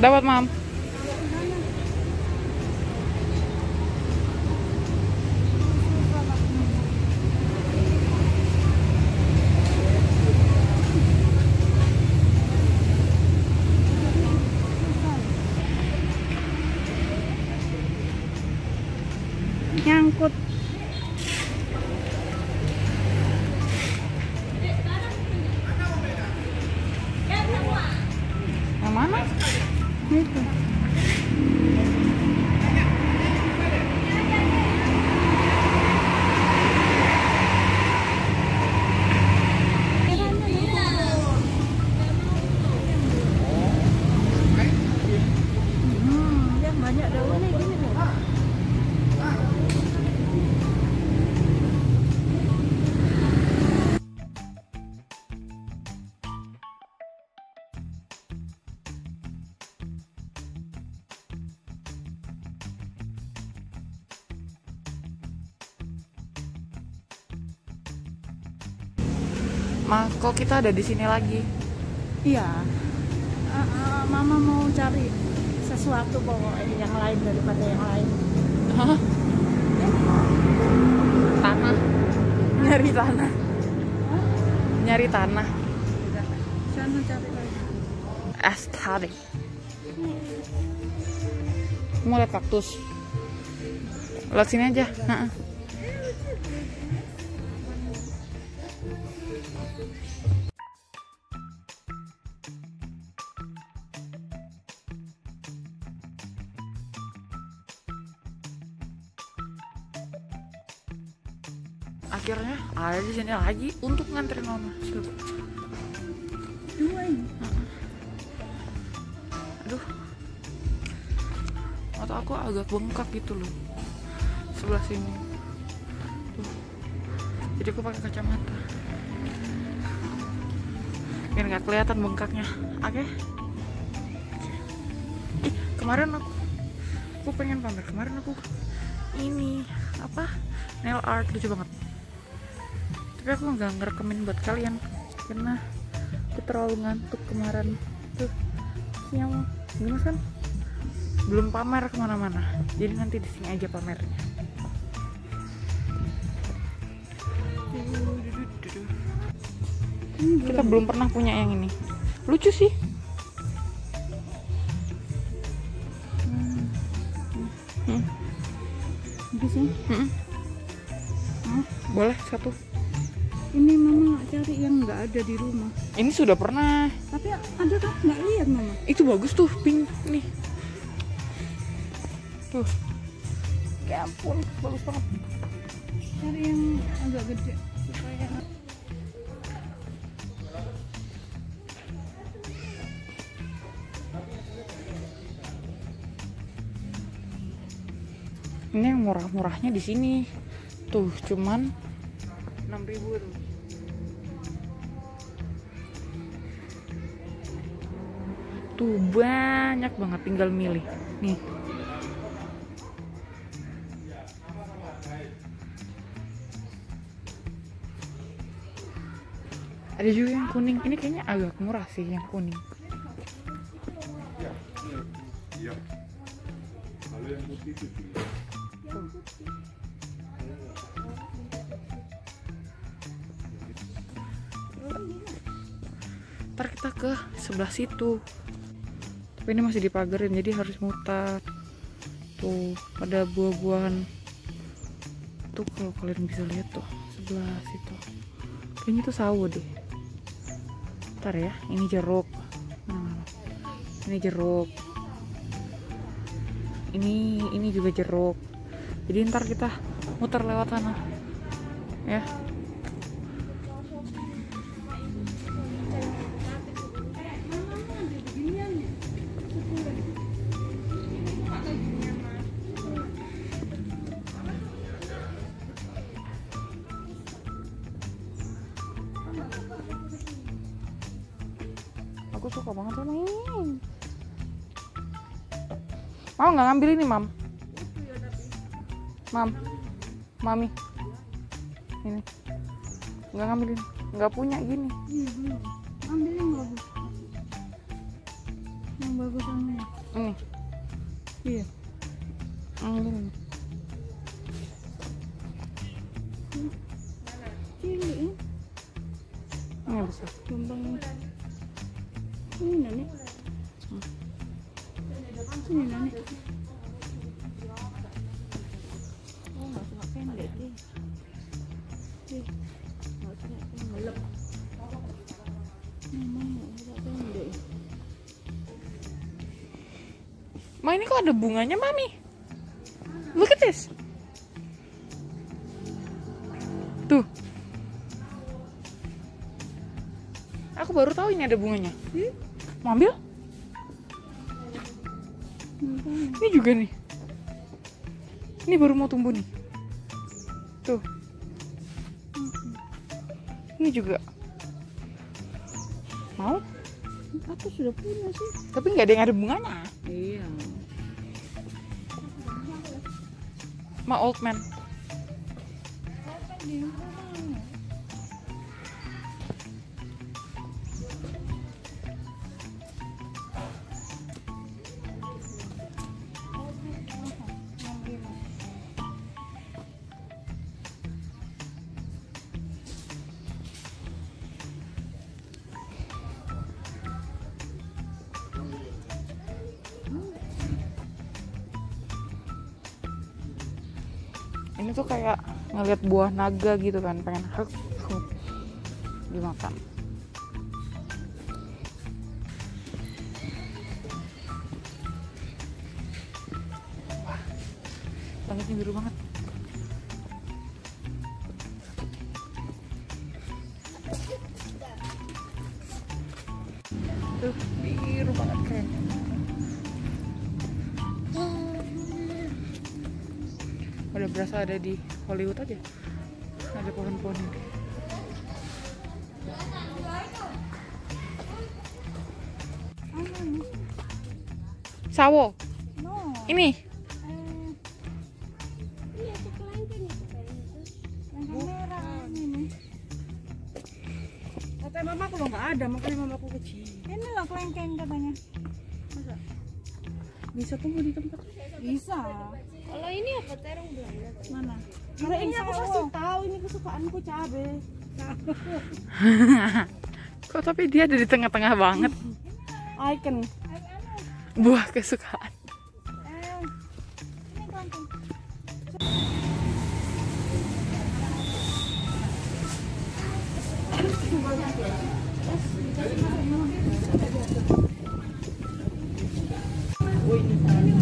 Dapat, Mam. Nyangkut. Yang Ma, kok kita ada di sini lagi? Iya. Ah, ah, mama mau cari sesuatu pokoknya yang lain daripada yang lain. Hah? Tanah. Nyari tanah. Hah? Nyari tanah. Sana cari lagi. Aesthetic. Mau lihat kaktus? Lihat sini aja. Nah. Akhirnya ada di sini lagi untuk nganterin mama. Coba. Aduh. Mata aku agak bengkak gitu loh. Sebelah sini. Tuh. Jadi aku pakai kacamata. Nggak kelihatan bengkaknya. Oke. Ih, kemarin aku aku pengen pamer. Kemarin aku ini apa? Nail art lucu banget. Tapi aku nggak ngerekemin buat kalian karena aku terlalu ngantuk kemarin tuh siang gimana kan belum pamer ke mana-mana jadi nanti di sini aja pamernya kita belum pernah punya yang ini. Lucu sih. Hmm, sini. hmm. Oh, boleh satu. Ini mama cari yang nggak ada di rumah. ini sudah pernah. Tapi ada kan? Nggak lihat mama. itu bagus tuh pink. Nih. Tuh. Ya ampun bagus banget. Cari yang agak gede. Supaya ini yang murah-murahnya di sini. Tuh cuman 6000 tuh. Tuh banyak banget tinggal milih. Nih. Ada juga yang kuning. Ini kayaknya agak murah sih yang kuning. Iya. Kalau yang putih itu juga. Ntar kita ke sebelah situ. Tapi ini masih dipagerin jadi harus mutar tuh ada buah-buahan. Tuh kalau kalian bisa lihat tuh sebelah situ. Kayaknya tuh sawo deh. Ntar ya ini jeruk. Nah, ini jeruk. Ini ini juga jeruk jadi ntar kita muter lewat sana. Ya. Aku suka banget sama ini. Mau nggak ngambil ini mam mam. Mami. Ini. Nggak ngambilin. Nggak punya gini. Iya ambilin bagus. Yang bagus ini ini. Iya. Ambilin. Eh? Ini ini besar kembang hmm. ini nenek ini nenek Nggak pendek. Ma ini kok ada bunganya mami? Look at this. Tuh. Aku baru tahu ini ada bunganya. Ih, Mau ambil? Ini juga nih. Ini baru mau tumbuh nih. Tuh. Ini juga. Mau? Aku sudah punya sih. Tapi nggak ada yang ada bunganya. Iya. Ma old man. Ini tuh kayak ngeliat buah naga gitu kan, pengen hek hek, dimakan. Wah, langitnya biru banget. Tuh, biru banget keren. Berasa ada di Hollywood aja. Ada pohon-pohon ini. Sawo. No. Ini. Kata mama aku nggak ada, makanya mama aku kecil. Ini loh kelengkeng katanya. Masa? Bisa tumbuh di tempat Bisa. Kalau ini apa terong Belanda? Mana? Karena ini aku pasti tahu ini kesukaanku cabe. Kok tapi dia ada di tengah-tengah banget. Icon. Buah kesukaan. Ini kelengkeng. 我已经答应